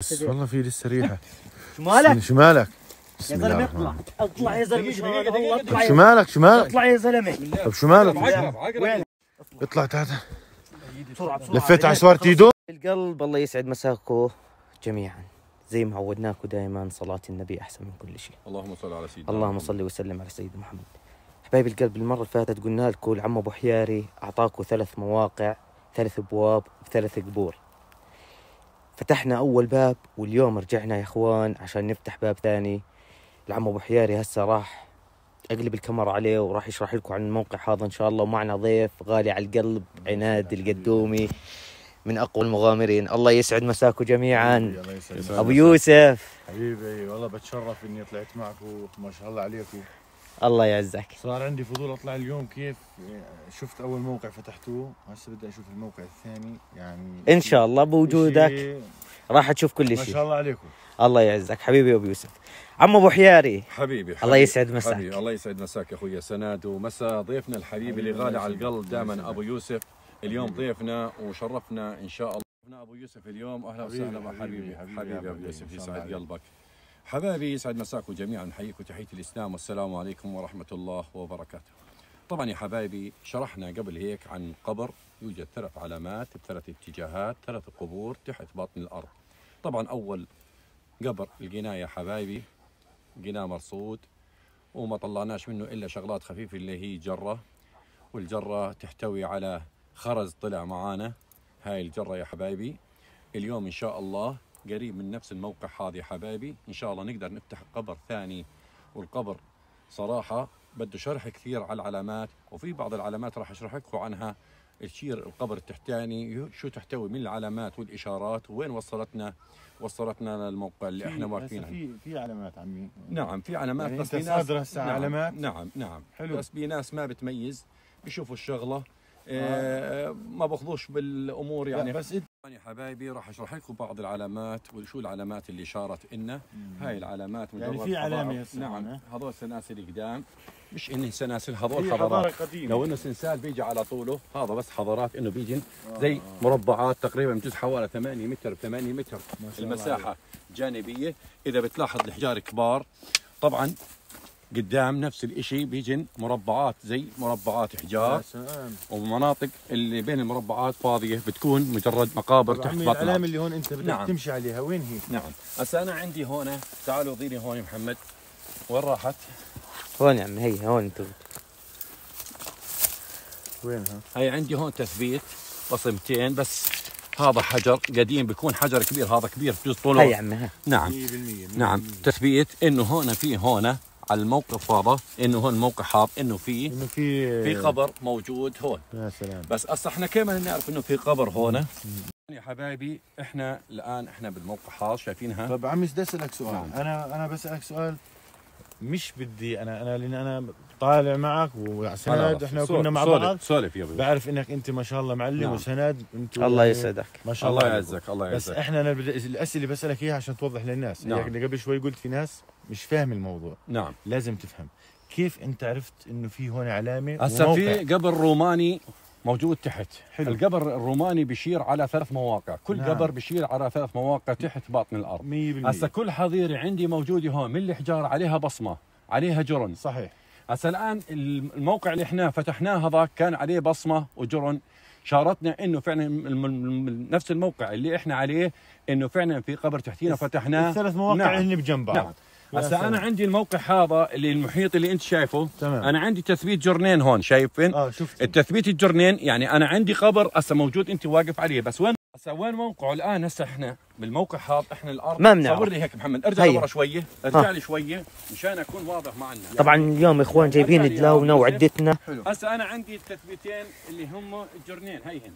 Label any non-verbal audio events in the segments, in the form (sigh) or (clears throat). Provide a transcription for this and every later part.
بس والله في لسه ريحة. (laughs) شو مالك؟ شو مالك؟ يا بسم الله زلمه اطلع. اطلع يا زلمة شو هذا والله طب اطلع شو يا- مالك شو مالك؟ اطلع يا زلمة. طب شو مالك؟ عقرب عقرب. اطلع تعال بسرعة بسرعة. لفيت على سوارة ايدو القلب الله يسعد مساكم جميعا. زي ما عودناكم دائما صلاة النبي أحسن من كل شيء. اللهم صل على سيدنا اللهم. صل وسلم على سيدنا محمد. حبايب القلب المرة اللي فاتت قلنا لكم العم أبو حياري أعطاكم ثلاث مواقع ثلاث أبواب بثلاث قبور. فتحنا أول باب واليوم رجعنا يا إخوان عشان نفتح باب ثاني. العم أبو حياري هسه راح أقلب الكاميرا عليه وراح يشرح لكم عن الموقع هذا إن شاء الله. ومعنا ضيف غالي على القلب عناد القدومي من أقوى المغامرين. الله يسعد مساكم جميعا. الله. أبو يوسف. حبيبي والله بتشرف إني طلعت معك وما شاء الله عليكم الله يعزك. صار عندي فضول أطلع اليوم كيف؟ شفت أول موقع فتحتوه هسه بدي أشوف الموقع الثاني يعني إن شاء الله بوجودك راح تشوف كل ما شيء شاء الله عليكم. الله يعزك. حبيبي أبو يوسف. عم أبو حياري. حبيبي, حبيبي الله يسعد مساك. حبيبي الله يسعد مساك يا أخوي سناد ومسا. ضيفنا الحبيب اللي غالي على القلب دائما أبو يوسف. اليوم ضيفنا وشرفنا إن شاء الله. ضيفنا أبو يوسف اليوم. أهلا حبيبي، وسهلا. حبيبي، حبيبي حبيبي حبيبي يا أبو حبيبي، يوسف يسعد قلبك. حبايبي يسعد مساكم جميعا. نحييكم تحية الإسلام والسلام عليكم ورحمة الله وبركاته. طبعا يا حبايبي شرحنا قبل هيك عن قبر يوجد ثلاث علامات بثلاث اتجاهات ثلاث قبور تحت باطن الأرض. طبعا أول قبر لقيناه يا حبايبي لقيناه مرصود وما طلعناش منه إلا شغلات خفيفة اللي هي جرة والجرة تحتوي على خرز طلع معانا. هاي الجرة يا حبايبي اليوم إن شاء الله قريب من نفس الموقع هذا يا حبايبي. إن شاء الله نقدر نفتح قبر ثاني والقبر صراحة بده شرح كثير على العلامات وفي بعض العلامات راح اشرح لكم عنها. تشير القبر التحتاني شو تحتوي من العلامات والإشارات وين وصلتنا؟ وصلتنا للموقع اللي إحنا في- واقفين في في علامات عمي. نعم في علامات يعني بس في ناس هسه نعم علامات؟ نعم نعم. حلو. بس في ناس ما بتميز بيشوفوا الشغلة. آه. ما باخذوش بالأمور يعني يعني. بس أنت يا حبايبي راح أشرح لكم بعض العلامات وشو العلامات اللي شارت إلنا هاي العلامات يعني مجرد في علامة حضارة. هسه نعم هذول سلاسل قدام. مش إني سلاسل هذول في حضارات. قديمة. لو إنه سنسال بيجي على طوله هذا بس حضارات إنه بيجي زي مربعات تقريبا بجوز حوالي 8 متر ب 8 متر المساحة جانبية. إذا بتلاحظ الحجار كبار طبعا قدام نفس الإشي بيجن مربعات زي مربعات يا حجار سلام. ومناطق اللي بين المربعات فاضية بتكون مجرد مقابر تحت عمي بطنها العلامه اللي هون أنت بدك نعم. تمشي عليها. وين هي؟ نعم. هسا أنا عندي هون تعالوا ضيني هون يا محمد. وين راحت؟ هون يا عمي هي هون أنتم وينها؟ هي عندي هون تثبيت بصمتين بس هذا حجر قديم بيكون حجر كبير هذا كبير بجوز طوله. هي يا عمي ها. 100% نعم. نعم تثبيت إنه هون في هون على الموقف هذا إنه هون الموقع هذا إنه في إنه في في قبر موجود هون. يا سلام. بس أصلا إحنا بدنا نعرف إنه في قبر هون؟ يا حبايبي إحنا الآن إحنا بالموقع هذا شايفينها؟ طب عمي بدي أسألك سؤال. نعم. أنا أنا بسألك سؤال مش بدي أنا أنا لأن أنا طالع معك وسند إحنا كنا مع بعض. سولف يا أبوي بعرف إنك أنت ما شاء الله معلم نعم. وسند انت الله يسعدك. ما شاء الله. يعزك الله بس يعزك. إحنا أنا بدي الأسئلة اللي بسألك إياها عشان توضح للناس. نعم. نعم. قبل شوي قلت في ناس مش فاهم الموضوع. نعم. لازم تفهم. كيف أنت عرفت إنه في هون علامة وموقع؟ في قبر روماني موجود تحت. حلو. القبر الروماني بيشير على ثلاث مواقع. كل نعم. قبر بيشير على ثلاث مواقع تحت باطن الأرض. 100% هسا كل حظيره عندي موجوده هون. من الحجار عليها بصمة عليها جرن. صحيح. هسا الآن الموقع اللي إحنا فتحناه هذاك كان عليه بصمة وجرن. شارتنا إنه فعلا نفس الموقع اللي إحنا عليه إنه فعلا في قبر تحتينا فتحناه. الثلاث مواقع نعم. هن بجنب بعض نعم. سلام. أنا عندي الموقع هذا اللي المحيط اللي أنت شايفه. تمام. أنا عندي تثبيت جرنين هون شايفين؟ آه شفت. التثبيت الجرنين يعني أنا عندي قبر هسه موجود أنت واقف عليه بس وين هسه وين موقعه الآن هسه إحنا؟ بالموقع هذا إحنا الأرض. ما بنعرف. صور لي هيك محمد. ارجع هي. لورا شوية. ارجع لي شوية مشان أكون واضح معنا طبعا اليوم إخوان جايبين دلاونا وعدتنا هسه أنا عندي التثبيتين اللي هم الجرنين. هيهن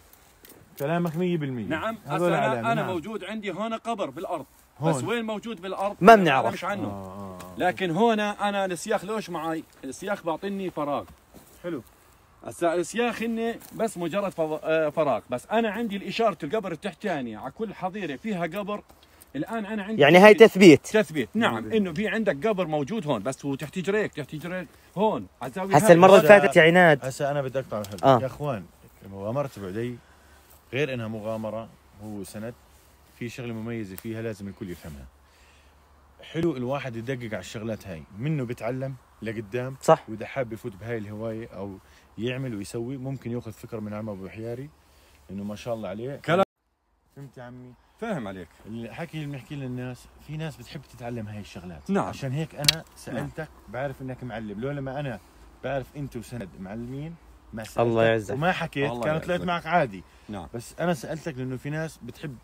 كلامك 100% نعم. هذول هسه أنا, أنا نعم. موجود عندي هون قبر بالأرض. هون. بس وين موجود بالأرض؟ ما بنعرف. مش عنه. آه، آه. لكن هون أنا السياخ ليش معي السياخ بعطيني فراغ. حلو. هسا السياخ هن بس مجرد آه، فراغ. بس أنا عندي الإشارة القبر التحتاني على كل حظيره فيها قبر. الآن أنا عندي يعني هاي تثبيت. تثبيت. نعم إنه في عندك قبر موجود هون بس هو تحت جريك تحت جريك هون. هسه. المرة اللي فاتت يا عناد. هسه أنا بدي أقطع الحلقة آه. يا أخوان المغامره تبع علي غير إنها مغامرة هو سند. في شغلة مميزة فيها لازم الكل يفهمها. حلو الواحد يدقق على الشغلات هاي. منه بيتعلم لقدام صح. وإذا حاب يفوت بهاي الهواية أو يعمل ويسوي ممكن يأخذ فكرة من عم أبو حياري انه ما شاء الله عليه. كلام. فهمت يا عمي؟ فاهم عليك. الحكي اللي بنحكي للناس في ناس بتحب تتعلم هاي الشغلات. نعم. عشان هيك أنا سألتك بعرف إنك معلم. لولا ما أنا بعرف أنت وسند معلمين ما سألتك الله يعزك. وما حكيت كانت طلعت. معك عادي. نعم. بس أنا سألتك لأنه في ناس بتحب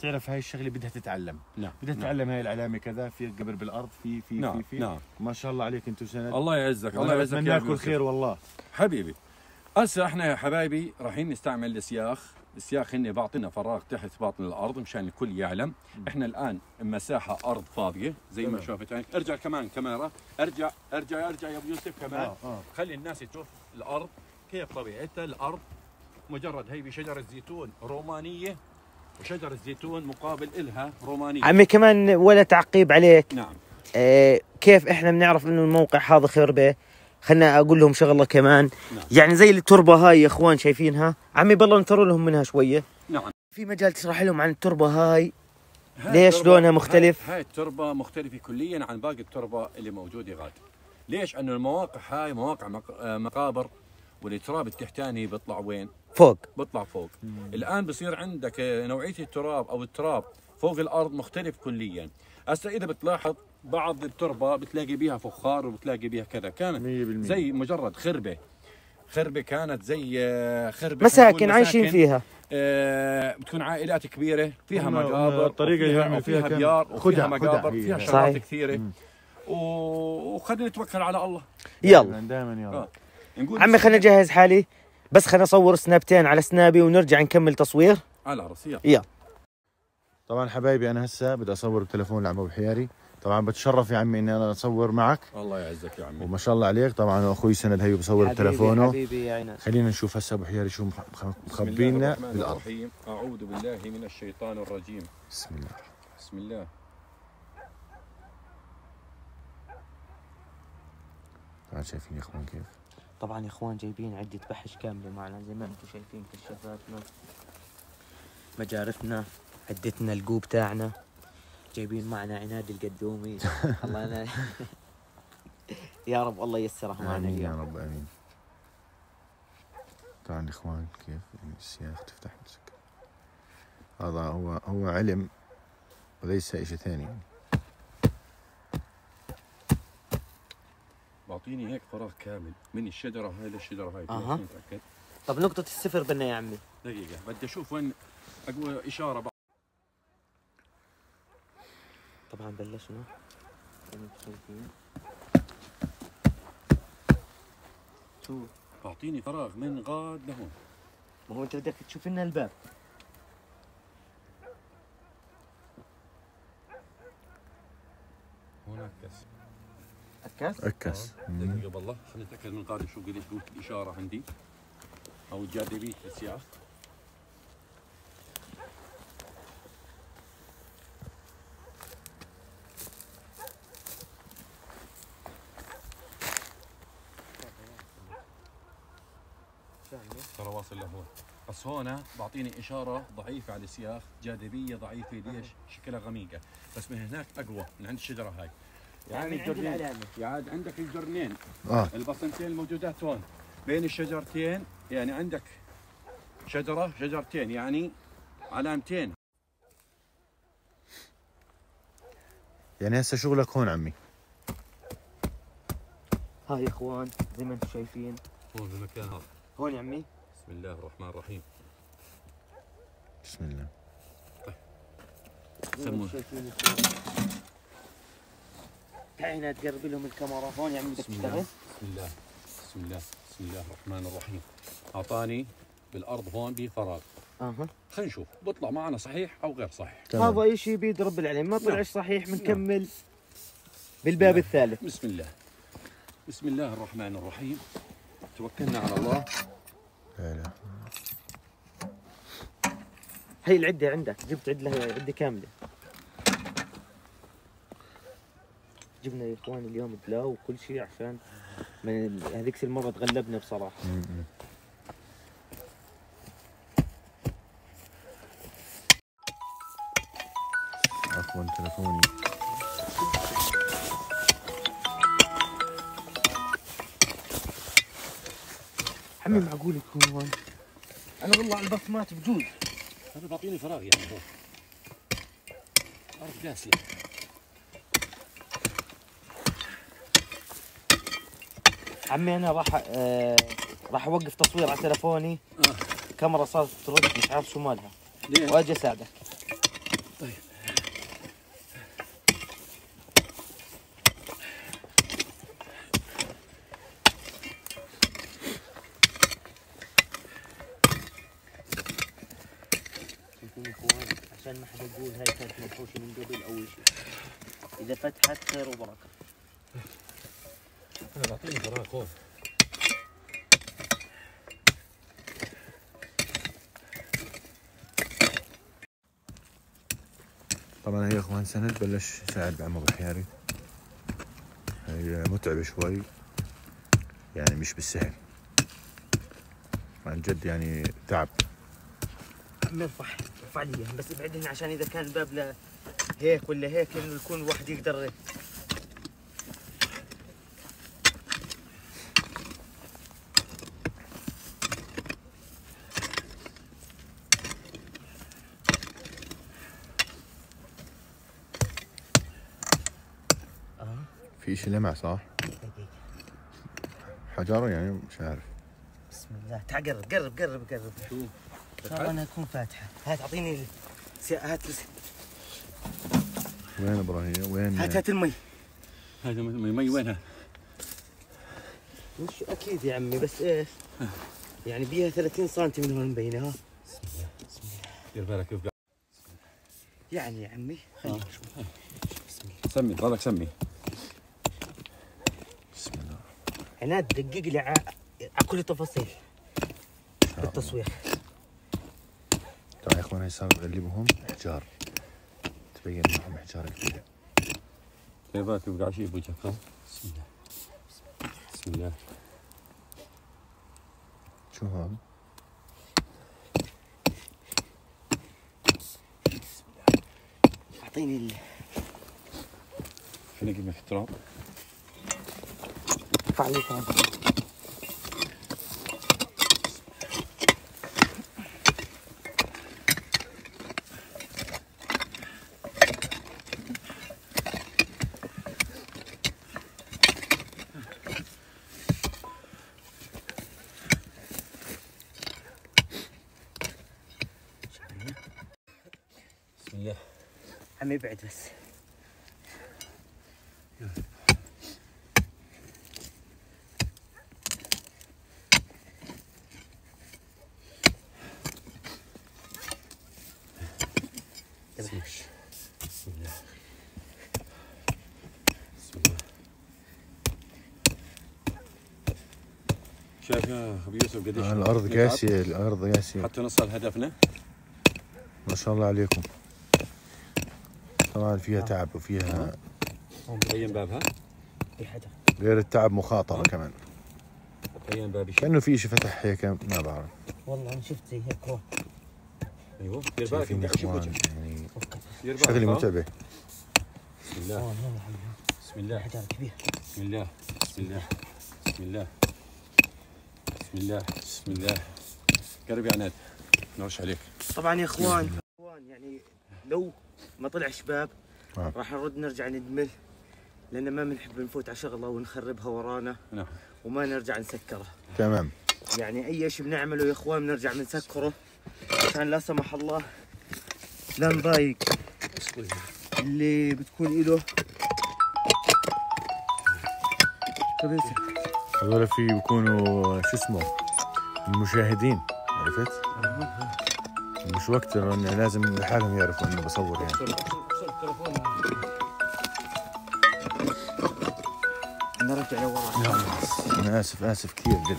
تعرف هاي الشغلة بدها تتعلم. نعم بدها نعم. تتعلم هاي العلامة كذا في قبر بالأرض في في نعم في في. نعم. ما شاء الله عليك انت وسند الله يعزك الله يعزك يا أبو الخير والله. حبيبي هسه إحنا يا حبايبي رايحين نستعمل السياخ. السياخ هن بعطينا فراغ تحت باطن الأرض مشان الكل يعلم. إحنا الآن مساحة أرض فاضية زي ما. شافت عينك ارجع كمان كاميرا. ارجع ارجع ارجع يا أبو يوسف كمان. آه آه. خلي الناس تشوف الأرض كيف طبيعتها الأرض. مجرد هي بشجرة زيتون رومانية. وشجره زيتون مقابل إلها رومانية. عمي كمان ولا تعقيب عليك. نعم. آه كيف إحنا بنعرف إنه الموقع هذا خربه خلنا أقول لهم شغلة كمان. نعم. يعني زي التربة هاي يا إخوان شايفينها؟ عمي بالله انطروا لهم منها شوية. نعم. في مجال تشرح لهم عن التربة هاي؟ هاي ليش التربة- لونها مختلف؟ هاي, هاي التربة مختلفة كليا عن باقي التربة اللي موجودة غاد. ليش؟ أنه المواقع هاي مواقع آه، مقابر والتراب التحتاني بيطلع وين؟ فوق بيطلع فوق الآن بصير عندك آه، نوعية التراب أو التراب فوق الأرض مختلف كليا هسه إذا بتلاحظ بعض التربة بتلاقي بيها فخار وبتلاقي بيها كذا كانت 100% زي مجرد خربة خربة كانت زي آه، خربة مساكن عايشين. فيها آه، بتكون عائلات كبيرة فيها مقابر الطريقة اللي وفيها- يعمل فيها ديار خدع- وفيها خدع مقابر. فيها. شغلات كثيرة مم. وخلينا نتوكل على الله يلا دائما يا رب آه. عمي خلينا نجهز حالي. بس خلينا اصور سنابتين على سنابي ونرجع نكمل تصوير. على راسي يلا. طبعا حبايبي أنا هسه بدي أصور بتليفون لعم ابو حياري طبعا بتشرف يا عمي إني أنا أصور معك. الله يعزك يا عمي. وما شاء الله عليك. طبعا أخوي سند هي بصور بتليفونه حبيبي يا عيني خلينا نشوف هسه أبو حياري شو مخبينا الرحمن بالأرض. الرحيم أعوذ بالله من الشيطان الرجيم. بسم الله. بسم الله. طبعا شايفين يا أخوان كيف؟ طبعا يا إخوان جايبين عدة بحش كاملة معنا زي ما أنتم شايفين كشافاتنا مجارفنا عدتنا القوب تاعنا جايبين معنا عناد القدومي. (laughs) الله أنا يا رب الله ييسرها معنا آمين يا رب آمين. طبعا يا إخوان كيف؟ السياخ تفتح وتسكر هذا هو هو علم وليس شيء ثاني. بعطيني هيك فراغ كامل. من الشجرة هاي للشجرة هاي. عشان أتأكد. طب نقطة الصفر بدنا يا عمي. دقيقة. بدي أشوف وين أقوى إشارة بعض. طبعا بلشنا. شو بعطيني فراغ من غاد لهون. ما هو أنت بدك تشوف لنا الباب هناك كس عكاس إكس مم. دقيقة بالله. خلينا نتأكد من غادي شو قديش قوة الإشارة عندي. أو جاذبية السياق ترى واصل لهون بس هون بعطيني إشارة ضعيفة على السياخ. جاذبية ضعيفة. ليش؟ شكلها غميقة. بس من هناك أقوى من عند الشجرة هاي. يعني عند الجرنين يعني عندك الجرنين آه. البصنتين الموجودات هون. بين الشجرتين يعني عندك شجرة شجرتين يعني علامتين. يعني هسه شغلك هون عمي. هاي يا اخوان زي ما أنتم شايفين. هون بالمكان هذا هون يا عمي. بسم الله الرحمن الرحيم. بسم الله. زي ما سموه. أنتم شايفين يا اخوان. تعي هنا تقرب لهم الكاميرا هون يا عمي بدك بسم الله تشتغل بسم الله بسم الله بسم الله الرحمن الرحيم. أعطاني بالأرض هون بفراغ أها. خلينا نشوف. بيطلع معنا صحيح أو غير صحيح؟ تمام. هذا شيء بيد رب العالمين ما نعم. طلعش صحيح بنكمل بالباب نعم. الثالث. بسم الله. بسم الله الرحمن الرحيم. توكلنا على الله. لا لا هي العدة عندك. جبت عدة عدة كاملة. جبنا يا إخوان اليوم بلاو وكل شيء عشان من هذيك المرة تغلبنا بصراحة. مم، مم. تلفوني. عمي معقول يكون هون أنا والله على البصمات بجوز. هذا بعطيني فراغ يعني. هو عارف عمي أنا راح آه راح اوقف تصوير على تلفوني آه. كاميرا صارت ترد مش عارف شو مالها ليه؟ واجي اساعدك طيب. عشان ما حدا يقول هاي كانت مفروشه من قبل أو شيء إذا فتحت خير وبركة أنا بعطيني فراغ خوف طبعا هي إخوان سند بلش يساعد بعمر الحياري. هي متعبة شوي يعني مش بالسهل. عن جد يعني تعب. عمي ارفع ارفع لي إياها، بس ابعد هنا عشان إذا كان الباب هيك ولا هيك إنه يكون الواحد يقدر لمع صح؟ دقيقة. حجر يعني مش عارف. بسم الله. تعال قرب قرب قرب قرب. شو؟ ان شاء الله انها تكون فاتحه هات اعطيني هات وين إبراهيم؟ وين؟ هات هات المي. هذا مي مي وينها؟ مش أكيد يا عمي بس إيش؟ يعني بيها 30 سم من هون مبينه ها؟ دير بالك كيف قاعد يعني يا عمي خليك شوي. بسم الله سمي ضلك سمي بسم الله عناد دقق لي على كل التفاصيل التصوير طبعا يا أخوان هي صار غلبهم إحجار. تبين انهم إحجار كبيرة دير بالك كيف قاعد شيء بوجهك؟ ها؟ بسم الله. بسم الله. شو هذا؟ أعطيني ال- أجيب في التراب ارفع لي كمان بسم الله. عمي ابعد بس بسم الله بسم الله ابو يوسف قديش آه الأرض؟ قاسية الأرض قاسية. حتى نوصل هدفنا. ما شاء الله عليكم. طبعا فيها تعب وفيها بين بابها في حدا غير التعب مخاطرة كمان. بين باب كأنه في شيء فتح هيك ما بعرف. والله أنا شفت زي هيك أيوه دير بالك يعني. ها؟ متعبة. بسم الله. بسم الله. حجر كبير بسم الله. بسم الله. بسم الله. بسم الله بسم الله. قرب يا عناد نوش عليك. طبعا يا إخوان اخوان يعني لو ما طلع شباب آه. راح نرد نرجع ندمل لأن ما بنحب نفوت على شغلة ونخربها ورانا نعم. وما نرجع نسكرها تمام. يعني أي شيء بنعمله يا إخوان بنرجع بنسكره. عشان لا سمح الله لا نضايق اللي بتكون له سيدي. هذول في بيكونوا شو اسمه المشاهدين عرفت؟ مش وقت إنه لازم لحالهم يعرفوا إنه بصور يعني. نرجع لورا أنا آسف آسف كثير جد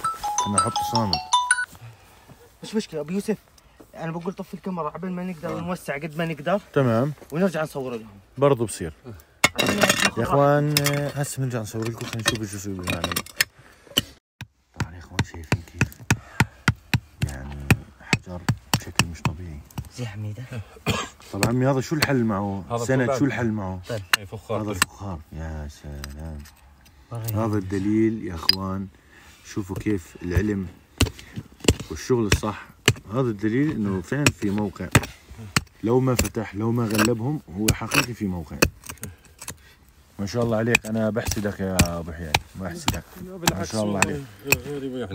أنا احطه صامت. مش مشكلة أبو يوسف أنا بقول طفي الكاميرا قبل ما نقدر نوسع قد ما نقدر. تمام. ونرجع نصور لهم برضه بصير. ناخذ يا. إخوان آه، هسه بنرجع نصور لكم خلينا نشوف إيش يسوي معنا طب عمي هذا شو الحل معه؟ سند. شو الحل معه؟ هي فخار. هذا فخار يا سلام. هذا الدليل يا أخوان. شوفوا كيف العلم والشغل الصح. هذا الدليل إنه فعلا في موقع. لو ما فتح لو ما غلبهم هو حقيقي في موقع. ما شاء الله عليك. أنا بحسدك يا أبو حيان. بحسدك ما شاء الله عليك.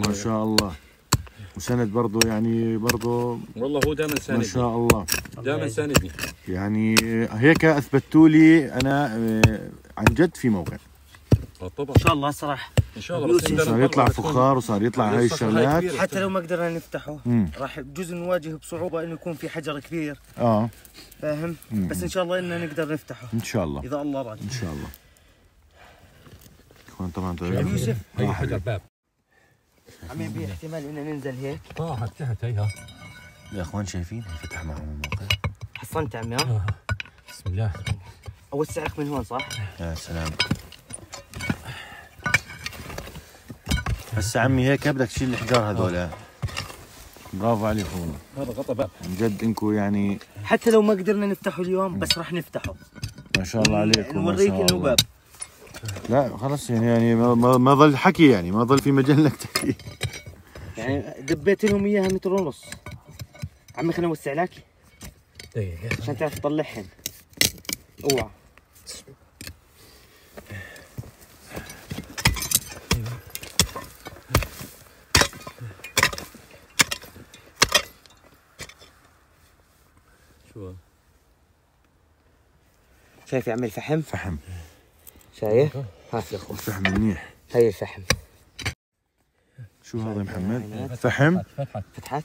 ما شاء الله. وسند برضه يعني برضه والله هو دائما ما ساندني شاء الله. دائما ساندني. يعني هيك أثبتوا لي أنا آه، عن جد في موقع. آه، طبعا. إن شاء الله صراحة. إن شاء الله صار يطلع فخار وصار يطلع هاي الشغلات. حتى لو ما قدرنا نفتحه مم. راح جزء نواجه بصعوبة إنه يكون في حجر كبير. آه. فاهم؟ مم. بس إن شاء الله إننا نقدر نفتحه. إن شاء الله. إذا الله راد. إن شاء الله. إخوان طبعا يوسف. هي حجر باب. عمي في احتمال إننا ننزل هيك. آه تحت هيها يا إخوان شايفين؟ فتح معهم الموقع. حصنت عمي ها؟ بسم الله. اوسع لك من هون صح؟ يا سلام. هسه عمي هيك بدك تشيل الحجار هذول. برافو عليكم. والله هذا غطى باب عن جد انكم يعني حتى لو ما قدرنا نفتحه اليوم بس راح نفتحه. ما شاء الله عليكم نوريك انه باب لا خلص يعني يعني ما, ما, ما ظل حكي يعني ما ظل في مجال إنك تحكي. يعني دبيت لهم إياها متر ونص. عمي خليني أوسع لك. دقيقة. عشان تعرف تطلعهن أوعى. شو؟ شايف يا عمي الفحم؟ فحم. شايف؟ هات يا اخو الفحم منيح. هي الفحم. شو هذا يا محمد؟ فحم. فتحت؟ فتحت؟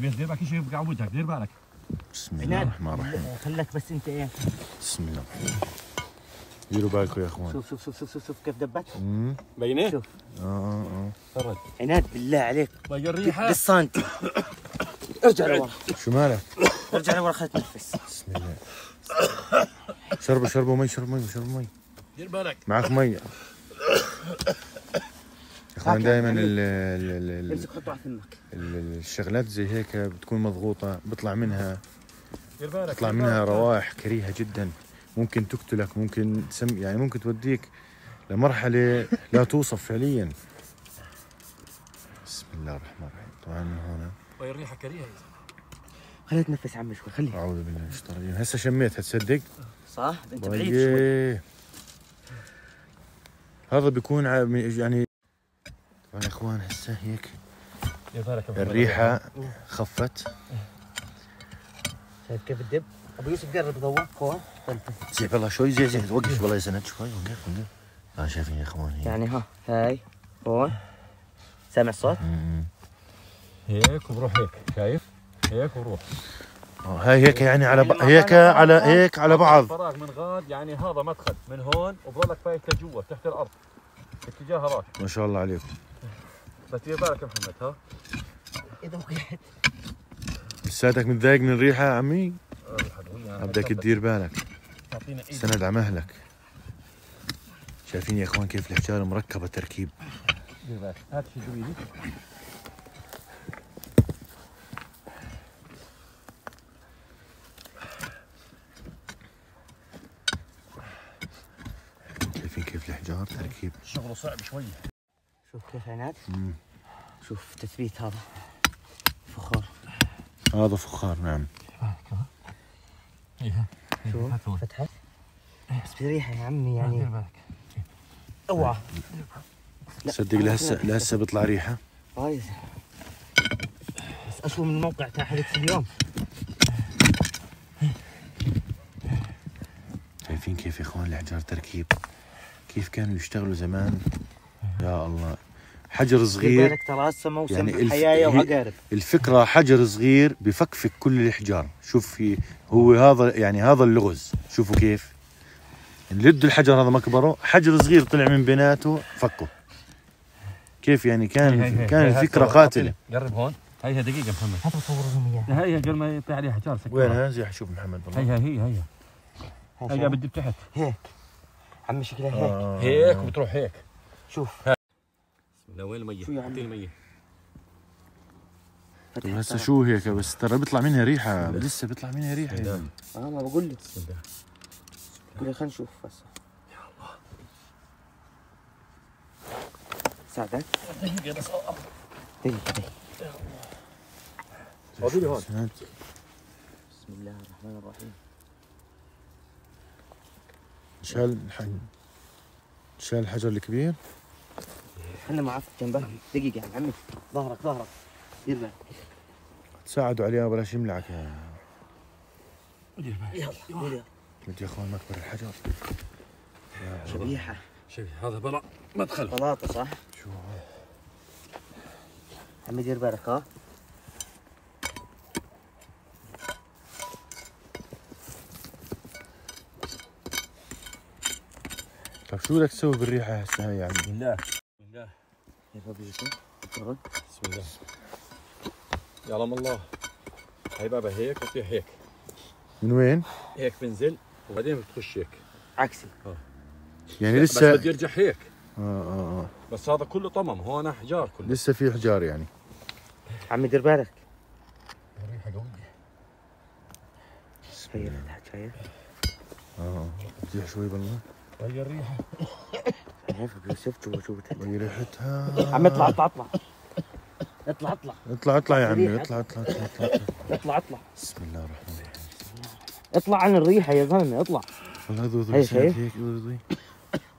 دير بالك شيء يبقى على وجهك دير بالك. بسم الله الرحمن الرحيم. خلك بس أنت إيه. بسم الله. ديروا بالكم يا إخوان. شوف شوف شوف شوف شوف, شوف كيف دبت. بينة؟ شوف. آه آه آه. فرج عناد بالله عليك. بالسانتي ارجع لورا. شو مالك؟ ارجع لورا خليك تنفس بسم الله. شربوا شربوا مي شربوا مي شربوا مي. دير بالك. معك مي. يا أخوان دائما الشغلات زي هيك بتكون مضغوطة بيطلع منها دير بالك. بيطلع منها روائح كريهة جدا. ممكن تقتلك ممكن تسم يعني ممكن توديك لمرحلة لا توصف فعليا. بسم الله الرحمن الرحيم. طبعا من هون. باقي الريحة كريهة. خليها تنفس عمي شوي خليها. أعوذ بالله من الشيطان الرجيم. هسه شميتها تصدق صح انت بعيد شوي. طيب هذا بيكون يعني طبعا يا إخوان هسه هيك. الريحة خفت. شايف كيف الدب؟ أبو يوسف قرب ضوء هون زي والله شوي زي زي وقف والله يا سند شوي وقف وقف آه شايفين يا إخوان هيك. يعني ها هاي هون. سامع الصوت؟ هيك وبروح هيك. شايف؟ هيك وبروح آه، هاي هيك يعني على ب... هيك على هيك على بعض. فراغ من غاد يعني هذا مدخل من هون وبضلك فايت لجوا تحت الأرض اتجاه هذاك ما شاء الله عليكم بس دير بالك يا محمد ها؟ إذا وقعت. لساتك متضايق من الريحة يا عمي؟ آه، بدك تدير بالك. سند على مهلك شايفين يا إخوان كيف الحجارة مركبة تركيب دير بالك هات شيء بايدي شايفين الحجار تركيب شغله صعب شوي شوف كيف عناد. شوف تثبيت هذا. فخار هذا فخار نعم. ايها شوف هون فتحت. بس بريحه يا عمي يعني. أوعى. صدق لهسه لهسه بيطلع ريحة هاي بس أشوف من الموقع تاع هذيك اليوم. شايفين كيف يا إخوان الحجار تركيب؟ كيف كانوا يشتغلوا زمان؟ يا الله. حجر صغير ترى هسه موسم يعني حيايه هي- وعقارب الفكرة حجر صغير بفكفك كل الحجار شوف في هو هذا يعني هذا اللغز. شوفوا كيف. يد الحجر هذا مكبره حجر صغير طلع من بيناته فكه. كيف يعني كان كان الفكرة قاتلة. قرب هون. هيها دقيقة محمد. هات بصور لهم اياها هي. قبل ما يطلع عليها حجار وينها زي شوف محمد والله. هي هي هي. هي قاعد بدي تحت. هيك. عمي شكلها هيك. آه. هيك وبتروح هيك. شوف. بسم الله وين المية؟ شو يا عمي؟ المية هسه. شو هيك بس؟ ترى بيطلع منها ريحة. لسه بيطلع منها ريحة. يعني. آه ما بقول لك قول لي خلينا نشوف هسه ساعدك؟ دقيقة دقيقة فاضي لي هون. سنت. بسم الله الرحمن الرحيم. شال شال الحجر الكبير. خلنا معاه جنبه دقيقة يا عمي. ظهرك ظهرك. دير بالك تساعدوا عليها بلاش يملعك يا يلا. يلا. يا أخوان مكبر الحجر. شبيحة. شوفي هذا بلا مدخل. بلاطة صح؟ شو؟ عمي دير بالك ها؟ شو بدك تسوي بالريحة هسه هاي يعني؟ بسم الله بسم الله يا بابي يوسف تفضل. بسم الله. يعلم الله. هاي بابا هيك وطيح هيك. من وين؟ هيك بنزل وبعدين بتخش هيك. عكسي. يعني بس لسه بدي ارجع هيك. آه آه آه. بس هذا كله طمم هون احجار كله. لسه في حجار يعني. عمي دير بالك. الريحة قوية. شايف شايف آه بديح شوي بالله. الريحه شايف ابو يوسف جوا جوا وهي ريحتها عم اطلع اطلع اطلع اطلع اطلع اطلع اطلع يا عمي. اطلع اطلع اطلع اطلع, اطلع. اطلع بسم الله الرحمن الرحيم اطلع عن الريحة يا زلمة اطلع والله هي لسانك شايف؟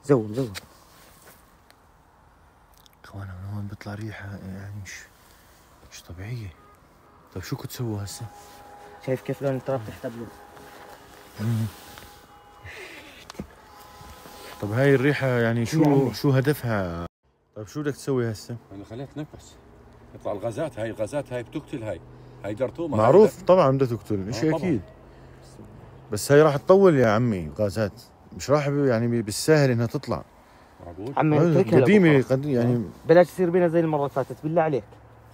زوم زوم اخوان من هون بيطلع ريحه يعني مش مش طبيعيه طيب شو كنت تسووا هسه؟ شايف كيف لون التراب تحت ابله طب هاي الريحة يعني شو شو عمي؟ شو هدفها؟ طيب شو بدك تسوي هسه؟ أنا خليها تنفس يطلع الغازات هاي الغازات هاي بتقتل هاي هاي جرثومة معروف طبعا بدها تقتل آه، شيء. أكيد بس هاي راح تطول يا عمي غازات مش راح يعني بالسهل إنها تطلع معقول عمي قديمة. قد يعني بلاش تصير بينا زي المرة اللي فاتت بالله عليك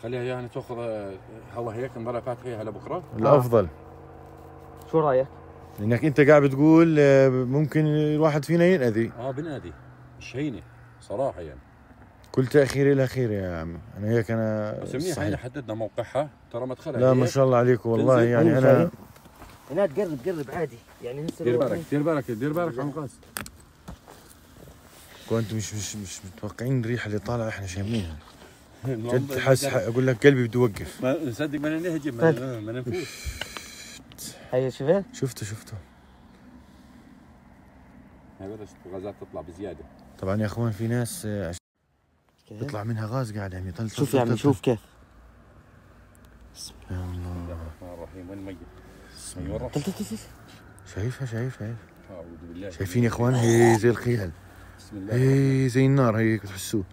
خليها يعني تأخذ آه، هلا هيك المرة فاتت هي هلا بكرة الأفضل شو رأيك؟ لأنك أنت قاعد بتقول آه، ممكن الواحد فينا ينأذي. آه بنادي مش هينه صراحة يعني. كل تأخير لها خير يا عمي أنا هيك أنا بس منيح حددنا موقعها. ترى مدخلها لا. ما شاء الله عليكم والله. يعني أنا؟ هنا تقرب قرب عادي. يعني هسه دير بالك دير بالك دير بالك عن الغاز كنت مش مش مش متوقعين الريحه اللي طالعة إحنا شامينها. (laughs) جد والله حاس بدنا- أقول لك قلبي بده يوقف. ما نصدق بدنا نهجم ما ما نفوت. هيا شفت؟ شفته شفته. هاي بلشت الغازات تطلع بزيادة. طبعا يا أخوان في ناس آه، كيف؟ بيطلع منها غاز قاعد يعني طل شوف يا عمي شوف كيف. بسم الله الرحمن الرحيم. وين؟ أيوه الرحمن طل طل طل. شايفها شايف شايف أعوذ بالله. شايفين يا أخوان؟ هي زي الخيال بسم الله هي زي النار هي هيك بتحسوه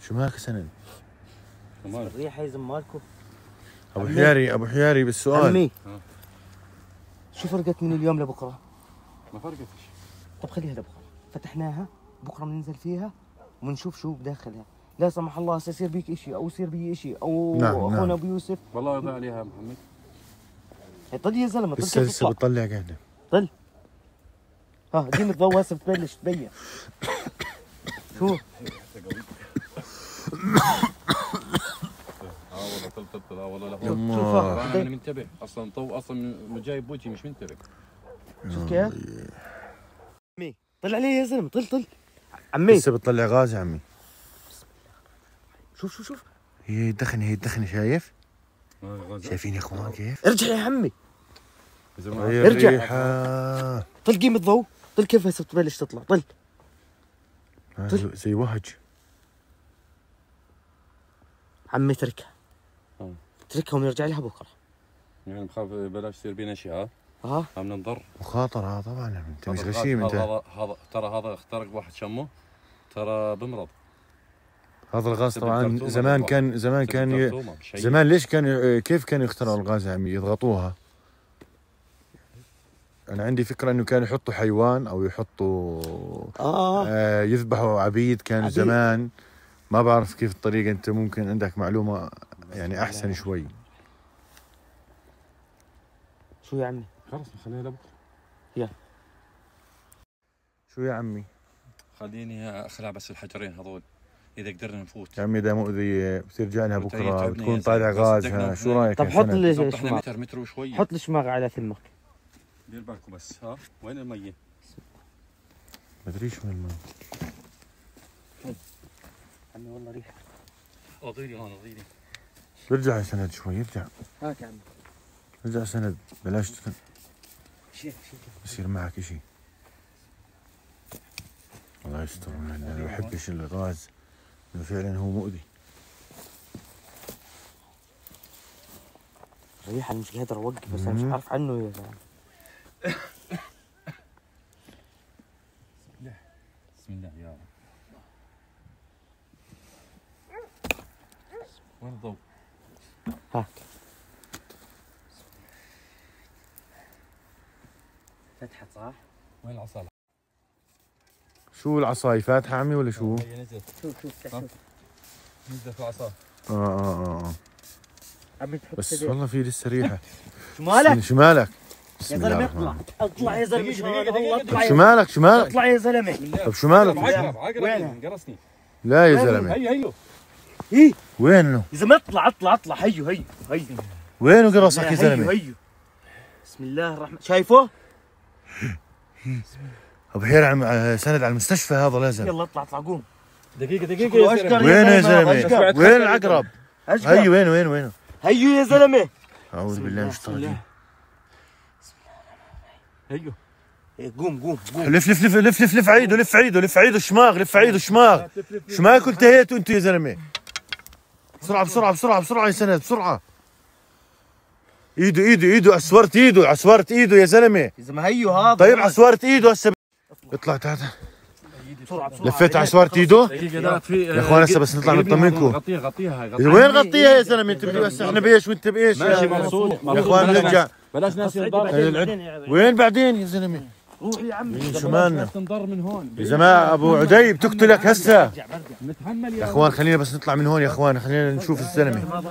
شو مالك سنن؟ الرحيم. الريحة يزم مالكم أبو عمي. حياري أبو حياري بالسؤال. عمي. ها. شو فرقت من اليوم لبكرة؟ ما فرقتش. طب خليها لبكرة. فتحناها بكرة بننزل فيها وبنشوف شو بداخلها. لا سمح الله هسه يصير بيك إشي أو يصير بي إشي أو نعم، أخونا نعم. أبو يوسف. والله يضيع عليها يا محمد. هي طل يا زلمة طل لسه لسه تطلع بتطلع قاعدة طل. ها قيمة الضوء هسه بتبلش تبين. شو؟ (coughs) (coughs) (coughs) طل طل طل آه والله لا. والله أنا منتبه. أصلا طو أصلا من- جايب وجهي مش منتبه. شوف كيف؟ عمي. طل علي يا زلمة. طل طل. عمي. لسه بتطلع غاز يا عمي. شوف شوف شوف. هي الدخنه هي الدخنه شايف. شايفين يا إخوان كيف؟ ارجع يا عمي. ارجع. الريحه طل قيمة الضوء. طل كيف هسه بتبلش تطلع؟ طل. آه، زي- زي وهج. عمي اتركها آه. اتركها ونرجع لها بكرة. يعني بخاف بلاش يصير بينا شيء ها؟ ها؟ عم ننضر مخاطره طبعا انت مش غشيم انت هذا هذا ترى هذا اخترق واحد شمه ترى بمرض. هذا الغاز طبعا زمان. كان زمان كان ي... زمان ليش كان كيف كانوا يخترعوا الغاز يا عمي يضغطوها. أنا عندي فكرة إنه كانوا يحطوا حيوان أو يحطوا آه. آه يذبحوا عبيد كان عبيد. زمان. ما بعرف كيف الطريقة أنت ممكن عندك معلومة يعني أحسن شوي. شو يا عمي؟ خلص خليها لبكرة. شو يا عمي؟ خليني أخلع بس الحجرين هذول إذا قدرنا نفوت. يا عمي إذا مؤذية بترجع لها بكرة بتكون طالع غازها شو رأيك طب حط؟ لي متر متر وشوي حط الشماغ على ثمك. دير بالكم بس ها؟ وين المية؟ بدريش وين الماء عمي والله ريحة. أضيلي هون أضيلي. ارجع يا سند شوي ارجع. هاك يا عمي. ارجع سند بلاش تكن- شيل شيل يصير معك إشي. الله يستر أنا ما بحبش الغاز. إنه فعلا هو مؤذي. ريحه أنا مش قادر أوقف بس أنا مش. عارف عنه يا زلمه بسم الله يا رب. وين الضوء؟ هاك فتحت صح؟ وين العصا؟ شو العصاي فاتحة عمي ولا شو؟ هي نزلت شوف شوف ها؟ نزلت العصا آه آه آه. عمي تحط بس. والله في لسه ريحة (laughs) شو مالك؟ شو مالك؟ يا زلمة اطلع اطلع يا زلمة اطلع شو مالك شو مالك؟ اطلع يا زلمة طب شو مالك؟ عقرب عقرب؟ قرصني لا يا زلمة هي هيو إيه؟ وينه؟ يا زلمه اطلع اطلع اطلع. هيو هيو هيو. وينه قرصك يا هيو زلمة؟ هيو. بسم الله الرحمن شايفه؟ (clears throat) أبو حير على على- سند على المستشفى هذا لازم يلا اطلع اطلع قوم. دقيقة دقيقة شكله يا أشقر. زلمة. وينه يا؟ أشقر. وين العقرب؟ اشقر هي وين وين وين؟ هيو يا زلمة. أعوذ بالله من الشيطان الرجيم. هيو. إيه، قوم قوم قوم. لف لف لف لف لف لف عيده لف عيده لف عيده شماغ لف عيده شماغ. شو مالكم انتهيتوا أنتوا يا زلمة. بسرعة بسرعة بسرعة بسرعة يا سند بسرعة. ايده ايده ايده عسورت ايده عسورت ايده يا زلمة. يا زلمه هيو هذا طيب عسورت ايده هسه اطلع تعال لفيت عسورت ايده يا أخوان هسه بس نطلع نطمنكم غطيها غطيها وين غطيها يا زلمة؟ انت بس إحنا بإيش وأنت بإيش؟ ماشي يا مقصود يا أخوان نرجع. بلاش ناس وين بعدين يا زلمة؟ روح يا عمي شو مالنا ناس تنضر من هون. يا جماعة أبو عدي بتقتلك هسه. نتحمل يا أخوان خلينا بس نطلع من هون يا أخوان خلينا نشوف الزلمه